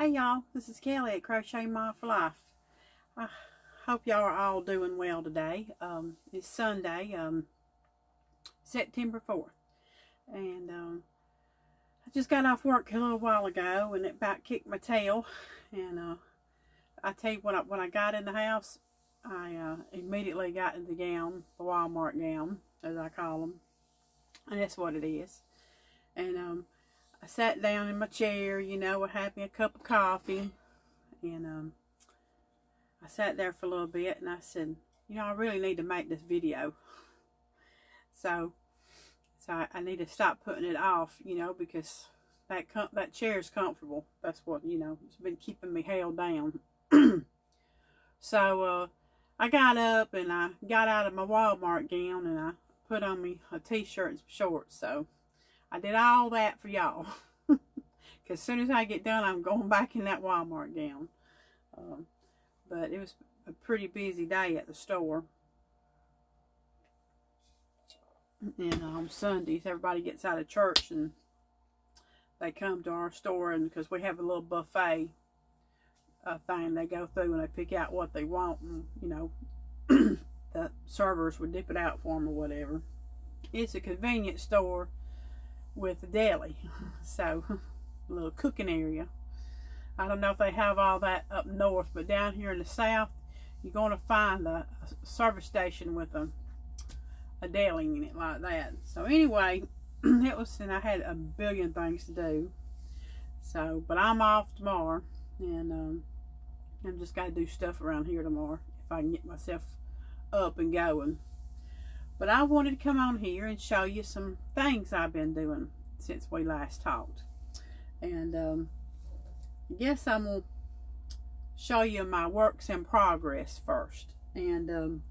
Hey y'all, this is Kelly at Crochetma for Life. I hope y'all are all doing well today. Um, it's Sunday, um, September 4th. And um, I just got off work a little while ago and it about kicked my tail. And uh, I tell you, when I, when I got in the house, I uh, immediately got in the gown, the Walmart gown, as I call them. And that's what it is. And um, I sat down in my chair, you know, I had me a cup of coffee, and um, I sat there for a little bit, and I said, you know, I really need to make this video. So, so I, I need to stop putting it off, you know, because that that chair is comfortable. That's what, you know, it's been keeping me held down. so, uh, I got up and I got out of my Walmart gown and I put on me a t-shirt and shorts. So, I did all that for y'all. Because as soon as I get done, I'm going back in that Walmart gown. Um, but it was a pretty busy day at the store. And on um, Sundays, everybody gets out of church and they come to our store and because we have a little buffet uh, thing they go through and they pick out what they want and you know the servers would dip it out for them or whatever it's a convenience store with the deli. So, a little cooking area. I don't know if they have all that up north, but down here in the south, you're going to find a, a service station with a, a deli in it like that. So anyway, it was, and I had a billion things to do. So, but I'm off tomorrow, and um, I'm just got to do stuff around here tomorrow if I can get myself up and going. But I wanted to come on here and show you some things I've been doing since we last talked. And um, I guess I'm going to show you my works in progress first. And um,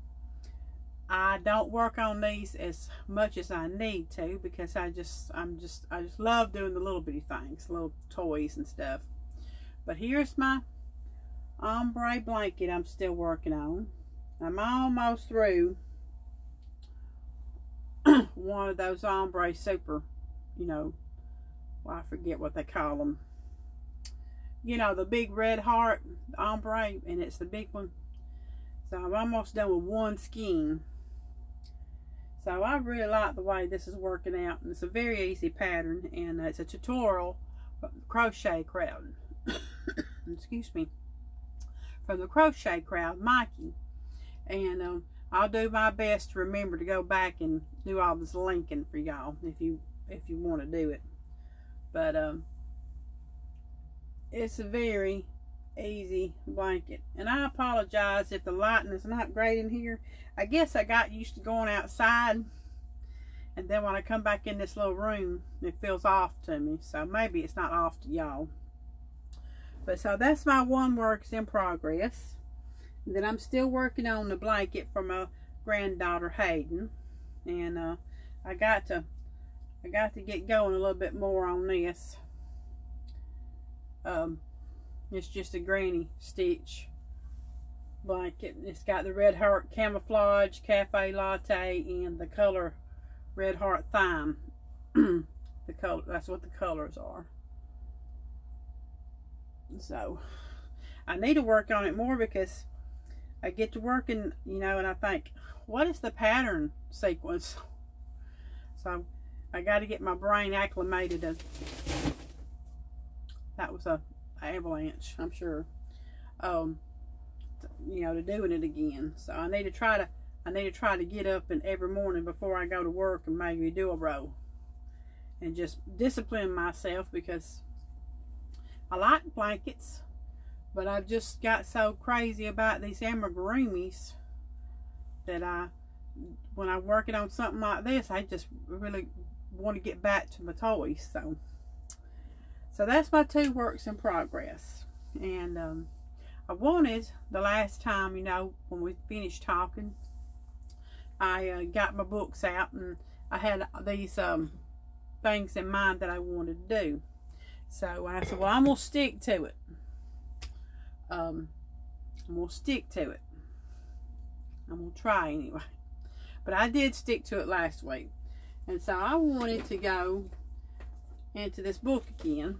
I don't work on these as much as I need to because I just, I'm just, I just love doing the little bitty things, little toys and stuff. But here's my ombre blanket I'm still working on. I'm almost through one of those ombre super, you know, well, I forget what they call them. You know, the big red heart ombre, and it's the big one. So I'm almost done with one skein. So I really like the way this is working out. And it's a very easy pattern, and it's a tutorial crochet crowd. Excuse me. From the crochet crowd, Mikey. And um, I'll do my best to remember to go back and do all this linking for y'all if you if you want to do it. But um, it's a very easy blanket. And I apologize if the lighting is not great in here. I guess I got used to going outside. And then when I come back in this little room, it feels off to me. So maybe it's not off to y'all. But so that's my one works in progress. Then I'm still working on the blanket for my granddaughter Hayden. And uh, I got to I got to get going a little bit more on this. Um, it's just a granny stitch blanket. It's got the Red Heart Camouflage Cafe Latte and the color Red Heart Thyme. the color, that's what the colors are. So, I need to work on it more because I get to work and, you know, and I think, what is the pattern sequence? So I got to get my brain acclimated. That was a avalanche, I'm sure. Um, you know, to doing it again. So I need to try to, I need to try to get up and every morning before I go to work and maybe do a row. And just discipline myself because I like blankets. But I've just got so crazy about these amigurumis that I, when I'm working on something like this, I just really want to get back to my toys. So, so that's my two works in progress. And um, I wanted the last time, you know, when we finished talking, I uh, got my books out and I had these um, things in mind that I wanted to do. So I said, well, I'm going to stick to it um, I'm going to stick to it. I'm going to try anyway. But I did stick to it last week. And so I wanted to go into this book again.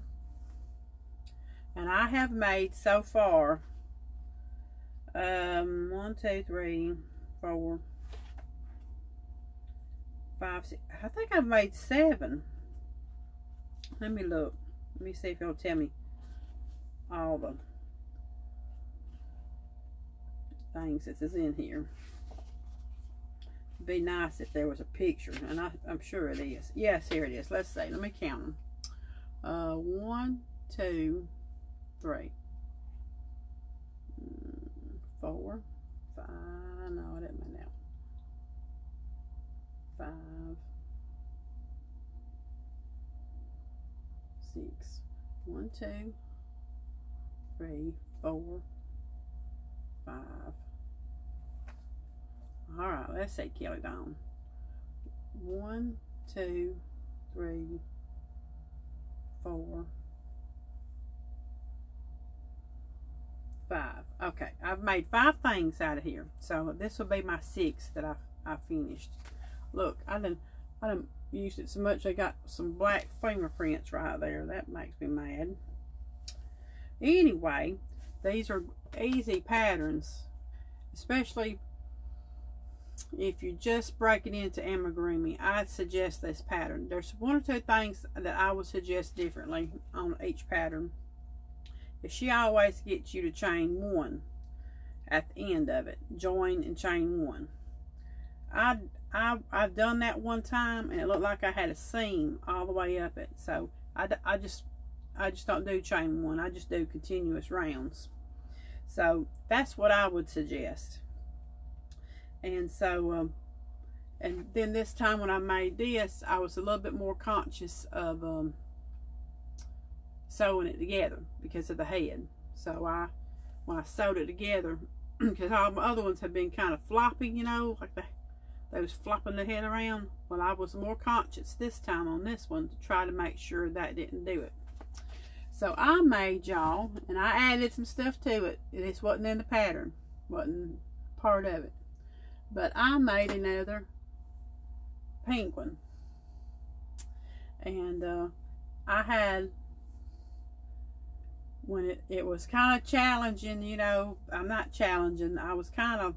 And I have made so far um, one, two, three, four, five, six. I think I've made seven. Let me look. Let me see if it'll tell me all the things that is in here. Be nice if there was a picture, and I, am sure it is. Yes, here it is. Let's see. Let me count them. Uh, one, two, three, mm, four, five. No, I didn't mean that. Five, six. One, two, three, four, five. All right, let's say Dawn. One, two, three, four, five. Okay, I've made five things out of here. So this will be my sixth that I, I finished. Look, I didn't I didn't use it so much I got some black fingerprints right there. That makes me mad. Anyway, these are easy patterns, especially if you're just breaking into amigurumi, I'd suggest this pattern. There's one or two things that I would suggest differently on each pattern. If she always gets you to chain one at the end of it, join and chain one. I, I, I've done that one time and it looked like I had a seam all the way up it. So I, I just I just don't do chain one. I just do continuous rounds. So that's what I would suggest. And so, um, and then this time when I made this, I was a little bit more conscious of um, sewing it together because of the head. So I, when I sewed it together, because all my other ones have been kind of floppy, you know, like they, they was flopping the head around. Well, I was more conscious this time on this one to try to make sure that didn't do it. So I made y'all, and I added some stuff to it. This wasn't in the pattern, wasn't part of it. But I made another penguin. And uh, I had, when it, it was kind of challenging, you know, I'm not challenging, I was kind of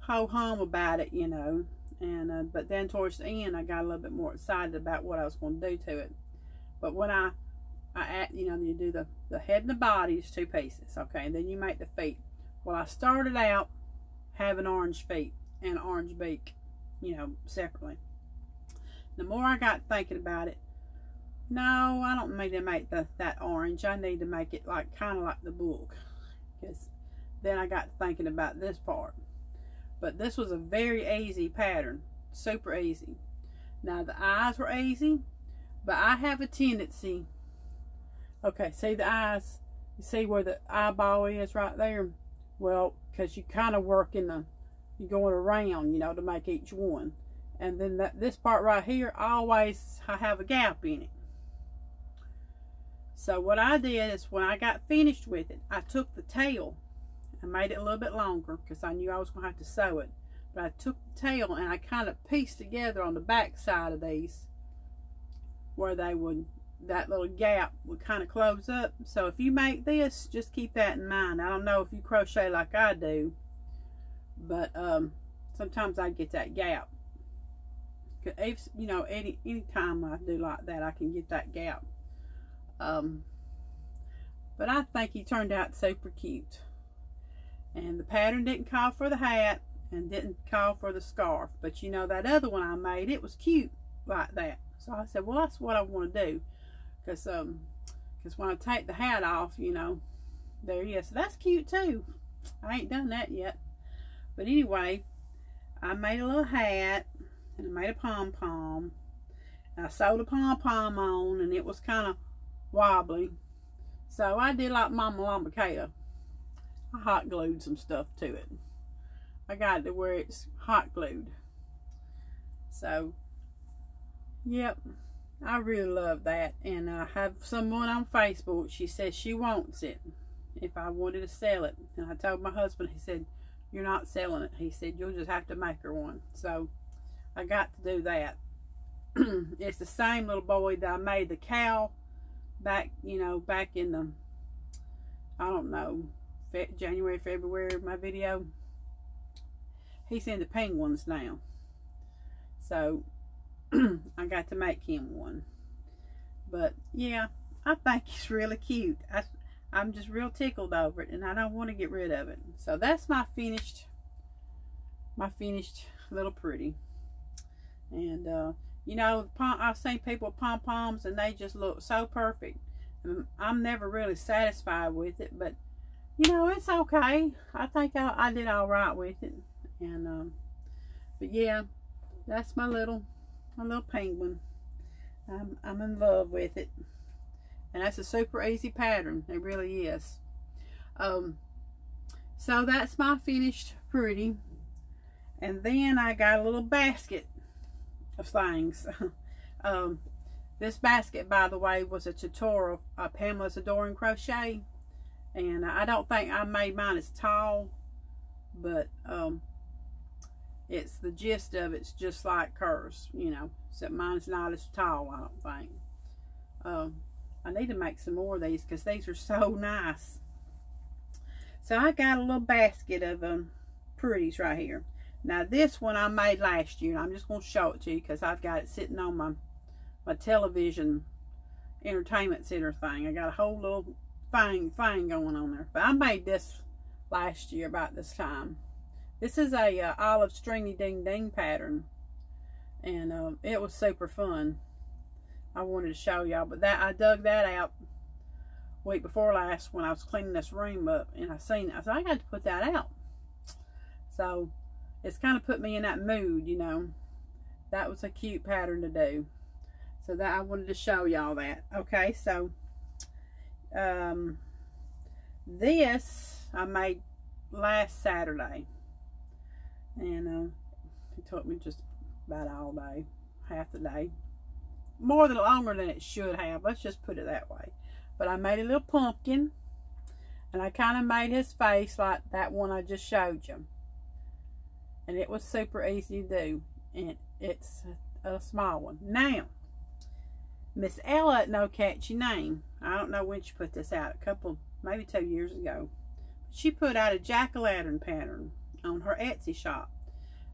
ho-hum about it, you know. And uh, But then towards the end, I got a little bit more excited about what I was going to do to it. But when I I add, you know, you do the, the head and the body is two pieces, okay, and then you make the feet. Well, I started out having orange feet and orange beak, you know, separately. The more I got thinking about it, no, I don't need to make the, that orange. I need to make it like kind of like the book. Because then I got thinking about this part. But this was a very easy pattern. Super easy. Now the eyes were easy. But I have a tendency Okay, see the eyes? You see where the eyeball is right there? Well, because you kind of work in the, you're going around, you know, to make each one. And then that this part right here, always I have a gap in it. So what I did is when I got finished with it, I took the tail and made it a little bit longer because I knew I was going to have to sew it. But I took the tail and I kind of pieced together on the back side of these where they would that little gap would kind of close up. So if you make this, just keep that in mind. I don't know if you crochet like I do, but um, sometimes I get that gap. If, you know, any any time I do like that, I can get that gap. Um, but I think he turned out super cute. And the pattern didn't call for the hat and didn't call for the scarf. But you know, that other one I made, it was cute like that. So I said, well, that's what I want to do because um because when I take the hat off you know there he is. So that's cute too. I ain't done that yet. But anyway I made a little hat and I made a pom-pom. I sewed a pom-pom on and it was kind of wobbly. So I did like Mama Lambakata I hot glued some stuff to it. I got it to where it's hot glued. So yep I really love that. And I have someone on Facebook, she says she wants it if I wanted to sell it. And I told my husband, he said, you're not selling it. He said, you'll just have to make her one. So I got to do that. it's the same little boy that I made the cow back, you know, back in the, I don't know, Fe January, February, my video. He's into penguins now. So, I got to make him one. But, yeah, I think he's really cute. I, I'm just real tickled over it, and I don't want to get rid of it. So, that's my finished, my finished little pretty. And, uh, you know, I've seen people pom-poms, and they just look so perfect. And I'm never really satisfied with it, but, you know, it's okay. I think I, I did all right with it. And, um, but yeah, that's my little, my little penguin. I'm, I'm in love with it. And that's a super easy pattern. It really is. Um, so that's my finished pretty. And then I got a little basket of things. um, this basket, by the way, was a tutorial of Pamela's Adoring Crochet. And I don't think I made mine as tall, but um, it's the gist of it's just like hers, you know, except mine's not as tall, I don't think. Um, I need to make some more of these because these are so nice. So I got a little basket of um, pretties right here. Now this one I made last year. I'm just going to show it to you because I've got it sitting on my, my television entertainment center thing. I got a whole little thing, thing going on there. But I made this last year about this time. This is a uh, olive Stringydingding pattern. And uh, it was super fun. I wanted to show y'all. But that I dug that out week before last when I was cleaning this room up. And I seen it. I said, I got to put that out. So it's kind of put me in that mood, you know. That was a cute pattern to do. So that I wanted to show y'all that. Okay, so um, this I made last Saturday. And uh, it took me just about all day, half the day. More than longer than it should have. Let's just put it that way. But I made a little pumpkin. And I kind of made his face like that one I just showed you. And it was super easy to do. And it's a, a small one. Now, Miss Ella, no catchy name. I don't know when she put this out. A couple, maybe two years ago. She put out a jack-o'-lantern pattern on her Etsy shop.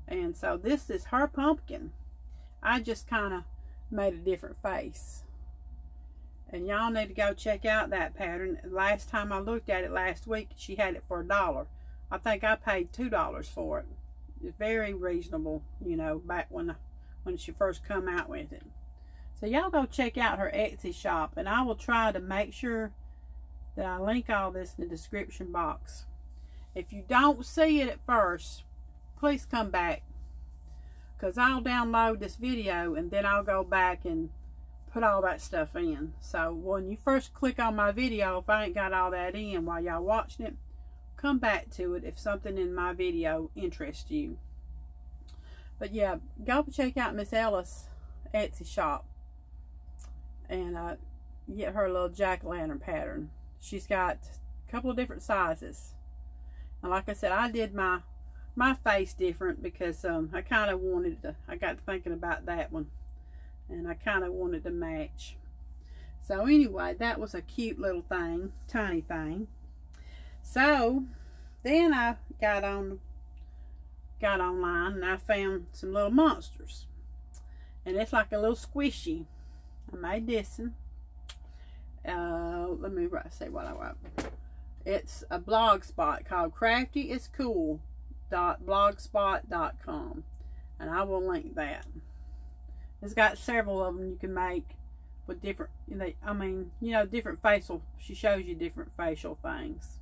And so this is her pumpkin. I just kind of made a different face. And y'all need to go check out that pattern. Last time I looked at it last week, she had it for a dollar. I think I paid two dollars for it. It's very reasonable, you know, back when when she first come out with it. So y'all go check out her Etsy shop, and I will try to make sure that I link all this in the description box. If you don't see it at first, please come back because I'll download this video and then I'll go back and put all that stuff in. So when you first click on my video, if I ain't got all that in while y'all watching it, come back to it if something in my video interests you. But yeah, go check out Miss Ellis Etsy shop and uh, get her little jack-o'-lantern pattern. She's got a couple of different sizes. And like I said, I did my my face different because um, I kind of wanted to, I got thinking about that one. And I kind of wanted to match. So anyway, that was a cute little thing, tiny thing. So then I got on, got online and I found some little monsters. And it's like a little squishy. I made this one. Uh, let me write, say what I want. It's a blog spot called Crafty is Cool blogspot.com and I will link that. It's got several of them you can make with different, I mean, you know, different facial, she shows you different facial things.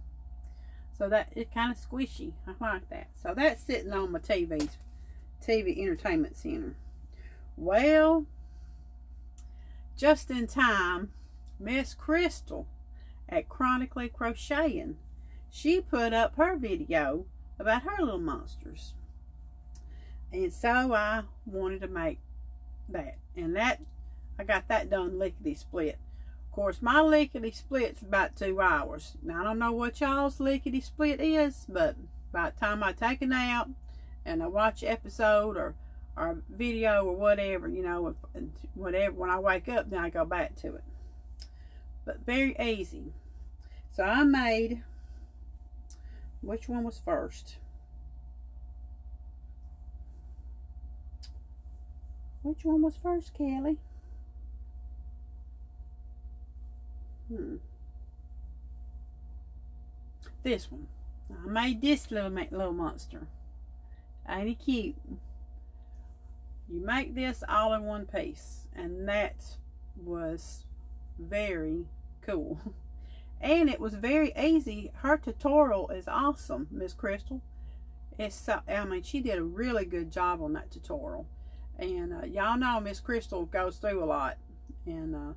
So that, it's kind of squishy. I like that. So that's sitting on my TV, TV Entertainment Center. Well, just in time, Miss Crystal at Chronically Crocheting, she put up her video about her little monsters. And so I wanted to make that. And that, I got that done lickety split. Of course, my lickety split's about two hours. Now, I don't know what y'all's lickety split is, but by the time I take it out and I watch episode or or video or whatever, you know, whatever, when I wake up, then I go back to it. But very easy. So I made, which one was first? Which one was first, Kelly? Hmm. This one. I made this little little monster. Ain't he cute? You make this all in one piece. And that was very cool. And it was very easy. Her tutorial is awesome, Miss Crystal. It's so, I mean, she did a really good job on that tutorial. And uh, y'all know Miss Crystal goes through a lot and uh,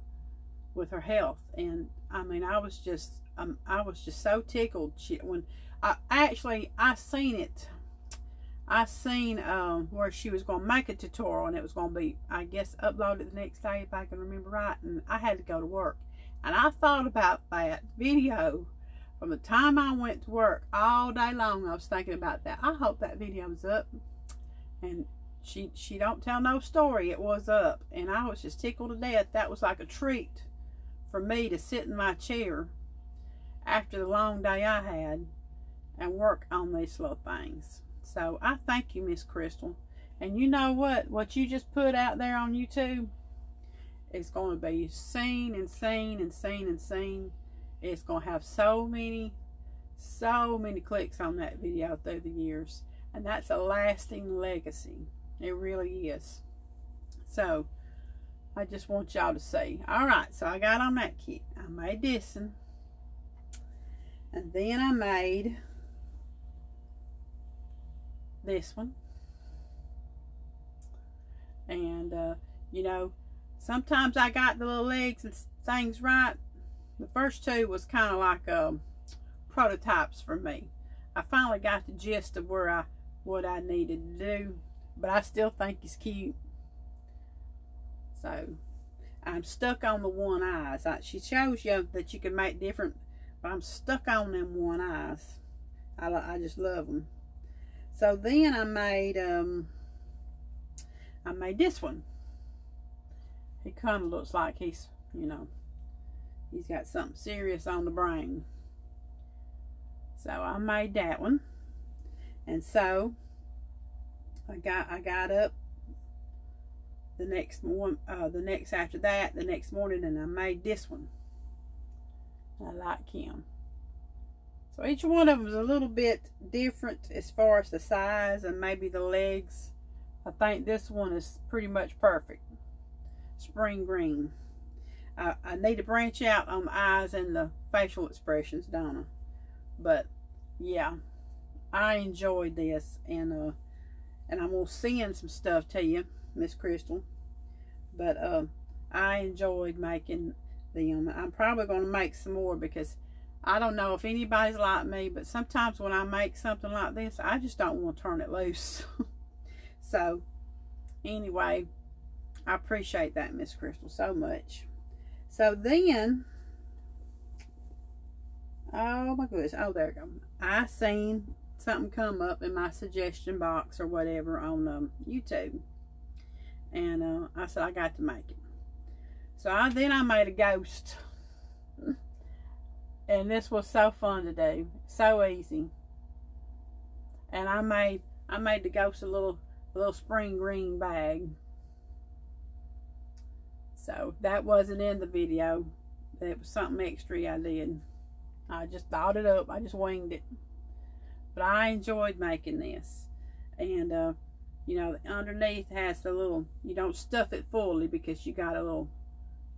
with her health. And I mean, I was just, um, I was just so tickled. She, when I actually, I seen it. I seen um, where she was going to make a tutorial and it was going to be, I guess, uploaded the next day if I can remember right. And I had to go to work. And I thought about that video from the time I went to work all day long. I was thinking about that. I hope that video was up. And she she don't tell no story. It was up. And I was just tickled to death. That was like a treat for me to sit in my chair after the long day I had and work on these little things. So I thank you, Miss Crystal. And you know what? What you just put out there on YouTube is going to be and seen and seen. It's going to have so many, so many clicks on that video through the years. And that's a lasting legacy. It really is. So, I just want y'all to see. Alright, so I got on that kit. I made this one. And then I made this one. And, uh, you know, sometimes I got the little legs and things right. The first two was kind of like um, prototypes for me. I finally got the gist of where I what I needed to do, but I still think it's cute. So I'm stuck on the one eyes. I, she shows you that you can make different, but I'm stuck on them one eyes. I, I just love them. So then I made um I made this one he kind of looks like he's, you know, he's got something serious on the brain. So I made that one. And so I got I got up the next one uh, the next after that, the next morning and I made this one. I like him. So each one of them is a little bit different as far as the size and maybe the legs. I think this one is pretty much perfect spring green. I, I need to branch out on the eyes and the facial expressions, Donna. But yeah, I enjoyed this, and uh, and I'm gonna send some stuff to you, Miss Crystal. But uh, I enjoyed making them. I'm probably gonna make some more because I don't know if anybody's like me, but sometimes when I make something like this, I just don't want to turn it loose. so anyway, I appreciate that, Miss Crystal, so much. So then, oh my goodness, oh, there go. I seen something come up in my suggestion box or whatever on um, YouTube. And uh, I said, I got to make it. So I, then I made a ghost. And this was so fun to do. So easy. And I made I made the ghost a little a little spring green bag. So that wasn't in the video. It was something extra I did. I just thought it up. I just winged it. But I enjoyed making this. And, uh, you know, underneath has the little, you don't stuff it fully because you got a little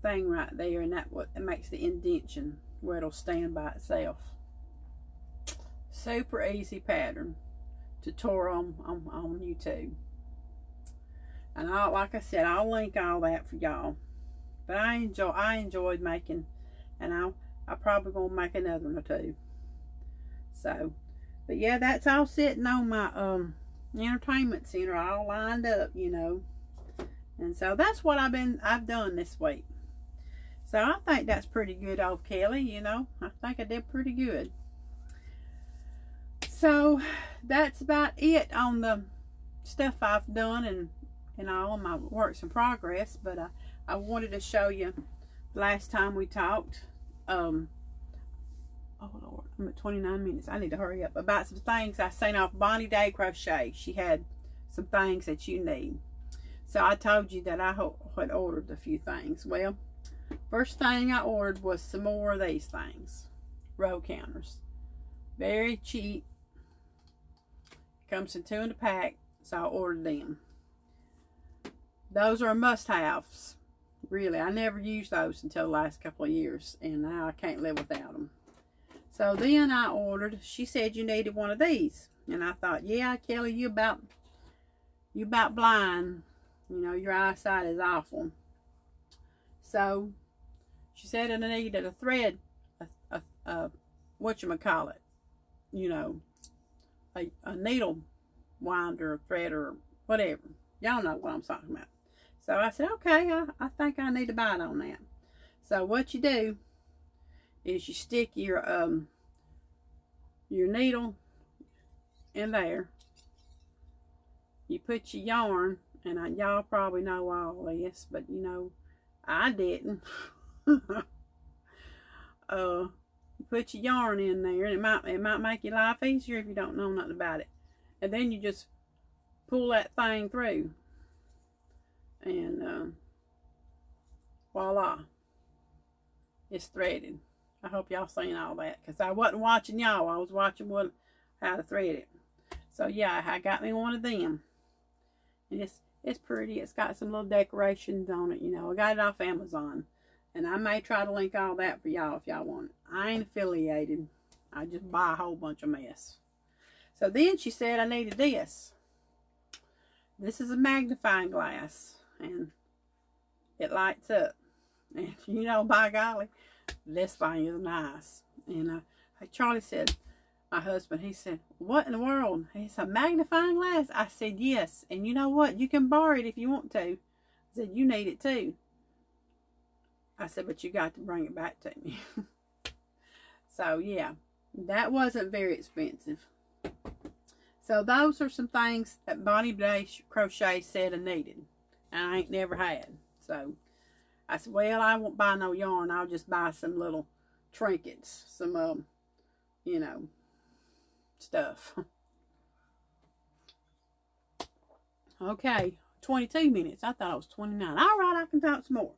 thing right there. And that what makes the indention where it'll stand by itself. Super easy pattern tutorial on, on, on YouTube. And I, like I said, I'll link all that for y'all. But I enjoy I enjoyed making and I'll I probably gonna make another one or two. So but yeah, that's all sitting on my um entertainment center all lined up, you know. And so that's what I've been I've done this week. So I think that's pretty good old Kelly, you know. I think I did pretty good. So that's about it on the stuff I've done and, and all my works in progress. But uh, I wanted to show you last time we talked um, oh Lord, I'm at 29 minutes. I need to hurry up. About some things I sent off Bonnie Day Crochet. She had some things that you need. So I told you that I had ordered a few things. Well, first thing I ordered was some more of these things. Row counters. Very cheap. Comes in two in a pack. So I ordered them. Those are must-haves. Really, I never used those until the last couple of years. And now I can't live without them. So then I ordered, she said you needed one of these. And I thought, yeah, Kelly, you about, you about blind. You know, your eyesight is awful. So she said I needed a thread, a, a, a whatchamacallit, you know, a, a needle winder, thread, or whatever. Y'all know what I'm talking about. So I said, okay, I, I think I need to bite on that. So what you do is you stick your um your needle in there. You put your yarn, and y'all probably know all this, but you know, I didn't. uh, put your yarn in there, and it might it might make your life easier if you don't know nothing about it. And then you just pull that thing through and um, voila. It's threaded I hope y'all seen all that because I wasn't watching y'all. I was watching what how to thread it. So yeah I got me one of them. And it's it's pretty. It's got some little decorations on it you know. I got it off Amazon. And I may try to link all that for y'all if y'all want. I ain't affiliated. I just buy a whole bunch of mess. So then she said I needed this. This is a magnifying glass and it lights up. And you know, by golly, this thing is nice. And uh, Charlie said, my husband, he said, what in the world? He said, magnifying glass? I said, yes. And you know what? You can borrow it if you want to. I said, you need it too. I said, but you got to bring it back to me. so, yeah, that wasn't very expensive. So, those are some things that Bonnie Day Crochet said I needed. I ain't never had. So I said, well, I won't buy no yarn. I'll just buy some little trinkets, some, um, you know, stuff. okay, 22 minutes. I thought it was 29. All right, I can talk some more.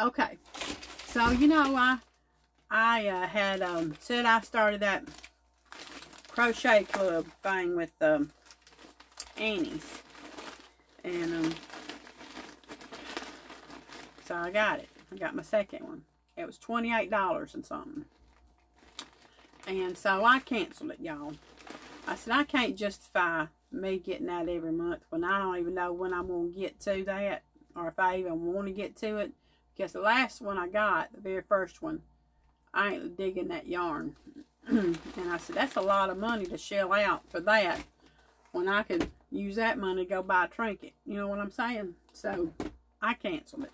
Okay, so, you know, I, I uh, had um, said I started that crochet club thing with um, Annie's. And um, so I got it. I got my second one. It was $28 and something. And so I canceled it, y'all. I said, I can't justify me getting that every month when I don't even know when I'm going to get to that or if I even want to get to it. Because the last one I got, the very first one, I ain't digging that yarn. and I said, that's a lot of money to shell out for that when I could use that money to go buy a trinket. You know what I'm saying? So I canceled it.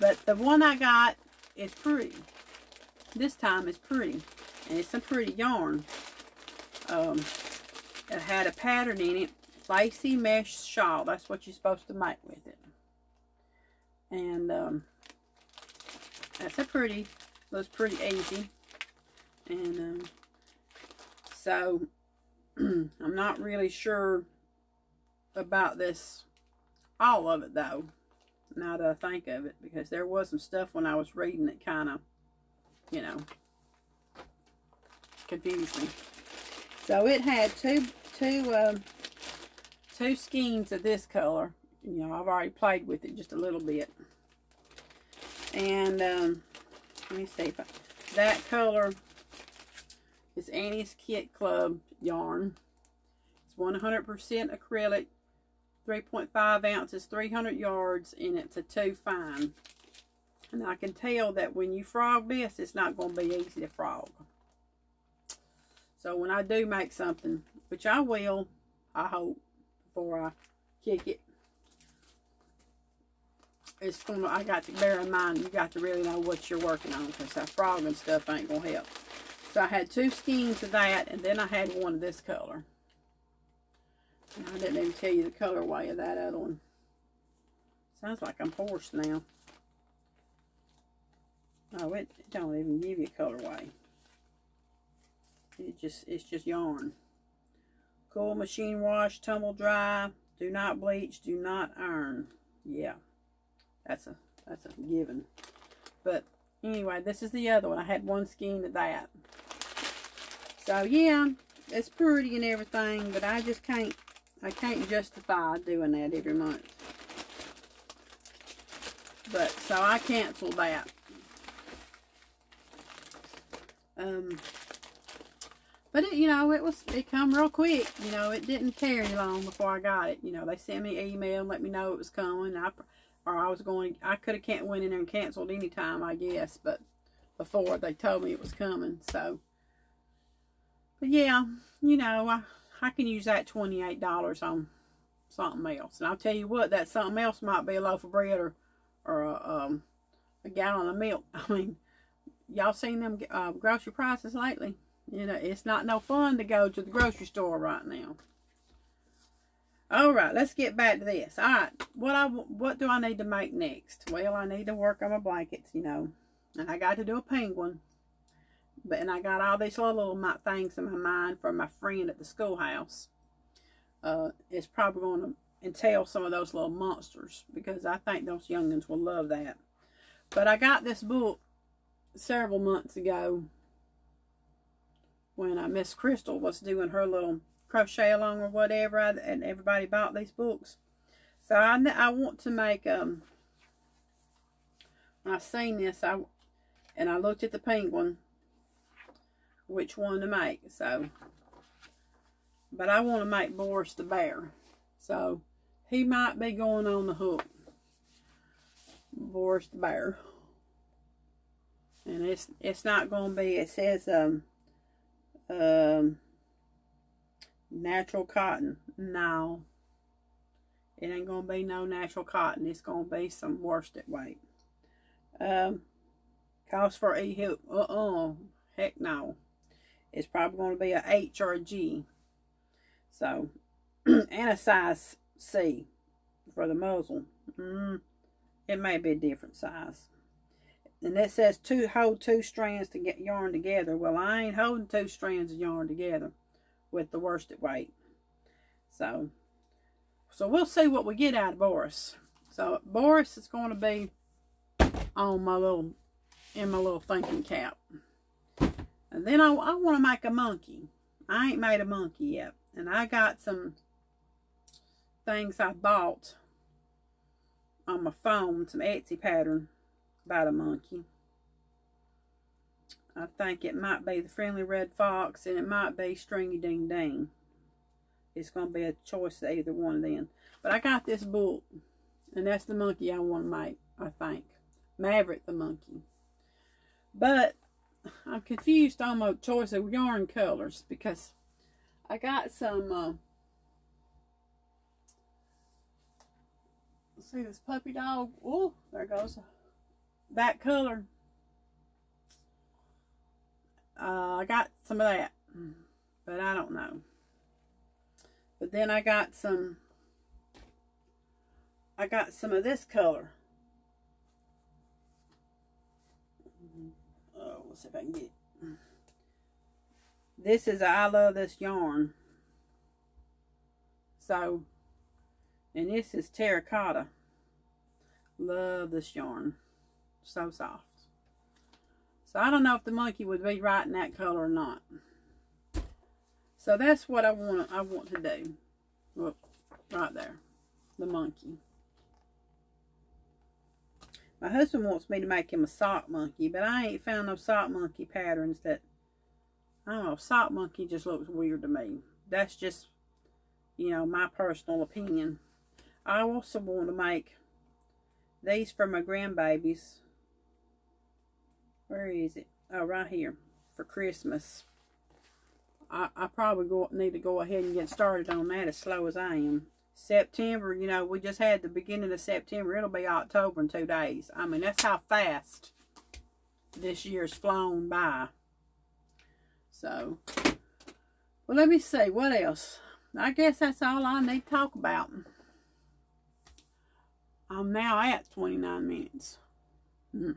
But the one I got is pretty. This time is pretty. And it's a pretty yarn. Um, it had a pattern in it. Lacy mesh shawl. That's what you're supposed to make with it. And um, that's a pretty, looks pretty easy. And um, so I'm not really sure about this, all of it though now that I think of it because there was some stuff when I was reading that kind of, you know, confused me. So it had two, two, um, two skeins of this color. You know, I've already played with it just a little bit. And, um, let me see if I, that color is Annie's Kit Club yarn. It's 100% acrylic 3.5 ounces, 300 yards, and it's a 2 fine. And I can tell that when you frog this, it's not going to be easy to frog. So when I do make something, which I will, I hope, before I kick it, it's gonna, I got to bear in mind, you got to really know what you're working on because that frogging stuff ain't going to help. So I had two skeins of that, and then I had one of this color. I didn't even tell you the colorway of that other one. Sounds like I'm hoarse now. Oh, it don't even give you colorway. It just it's just yarn. Cool machine wash, tumble dry, do not bleach, do not iron. Yeah. That's a that's a given. But anyway, this is the other one. I had one skein of that. So yeah, it's pretty and everything, but I just can't I can't justify doing that every month. But so I canceled that. Um but it, you know, it was it come real quick. You know, it didn't carry long before I got it. You know, they sent me an email and let me know it was coming. I or I was going. I could have can't went in there and canceled any time, I guess. But before they told me it was coming, so. But yeah, you know, I I can use that twenty eight dollars on something else, and I'll tell you what, that something else might be a loaf of bread or or a, um, a gallon of milk. I mean, y'all seen them uh, grocery prices lately? You know, it's not no fun to go to the grocery store right now. All right, let's get back to this. All right, what I what do I need to make next? Well, I need to work on my blankets, you know, and I got to do a penguin. But and I got all these little, little things in my mind for my friend at the schoolhouse. Uh, it's probably going to entail some of those little monsters because I think those youngins will love that. But I got this book several months ago when uh, Miss Crystal was doing her little crochet along or whatever, I, and everybody bought these books. So I, I want to make, um, when I seen this, I, and I looked at the penguin, which one to make, so, but I want to make Boris the bear, so he might be going on the hook, Boris the bear, and it's, it's not going to be, it says, um, um, natural cotton. No. It ain't going to be no natural cotton. It's going to be some worsted weight. Um, cost for a hook. Uh-uh. Heck no. It's probably going to be a H or a G. So, and a size C for the muzzle. Mm, it may be a different size. And it says two hold two strands to get yarn together. Well, I ain't holding two strands of yarn together with the worsted weight. So, so we'll see what we get out of Boris. So Boris is going to be on my little, in my little thinking cap. And then I, I want to make a monkey. I ain't made a monkey yet. And I got some things I bought on my phone, some Etsy pattern about a monkey. I think it might be the Friendly Red Fox and it might be Stringydingding. It's going to be a choice of either one of them. But I got this book and that's the monkey I want to make, I think. Maverick the monkey. But I'm confused on my choice of yarn colors because I got some uh, see this puppy dog. Oh, there goes that color. Uh, I got some of that, but I don't know. But then I got some, I got some of this color. Oh, let's see if I can get This is, I love this yarn. So, and this is terracotta. Love this yarn so soft. So I don't know if the monkey would be right in that color or not. So that's what I want I want to do. Look, right there. The monkey. My husband wants me to make him a sock monkey, but I ain't found no sock monkey patterns that I don't know, sock monkey just looks weird to me. That's just, you know, my personal opinion. I also want to make these for my grandbabies where is it? Oh, right here for Christmas. I, I probably go, need to go ahead and get started on that as slow as I am. September, you know, we just had the beginning of September. It'll be October in two days. I mean, that's how fast this year's flown by. So, well, let me see. What else? I guess that's all I need to talk about. I'm now at 29 minutes. Mm.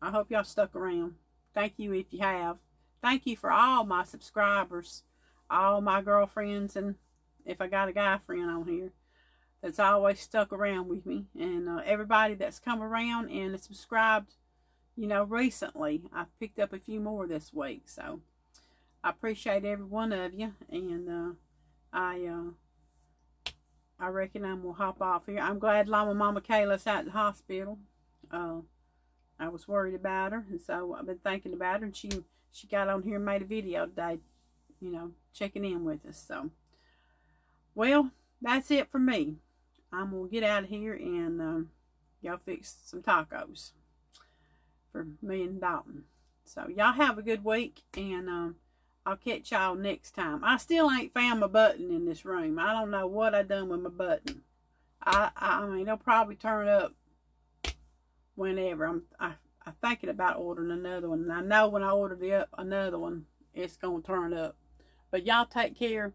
I hope y'all stuck around. Thank you if you have. Thank you for all my subscribers, all my girlfriends, and if I got a guy friend on here that's always stuck around with me, and uh, everybody that's come around and subscribed, you know, recently. I've picked up a few more this week, so I appreciate every one of you, and uh, I uh, I reckon I'm gonna hop off here. I'm glad Llama Mama Kayla's at the hospital. Uh, I was worried about her, and so I've been thinking about her, and she she got on here and made a video today, you know, checking in with us. So, well, that's it for me. I'm gonna get out of here and um, y'all fix some tacos for me and Dalton. So y'all have a good week, and um, I'll catch y'all next time. I still ain't found my button in this room. I don't know what I done with my button. I I mean, they'll probably turn up whenever. I'm I, I'm thinking about ordering another one. And I know when I order the up another one, it's gonna turn up. But y'all take care,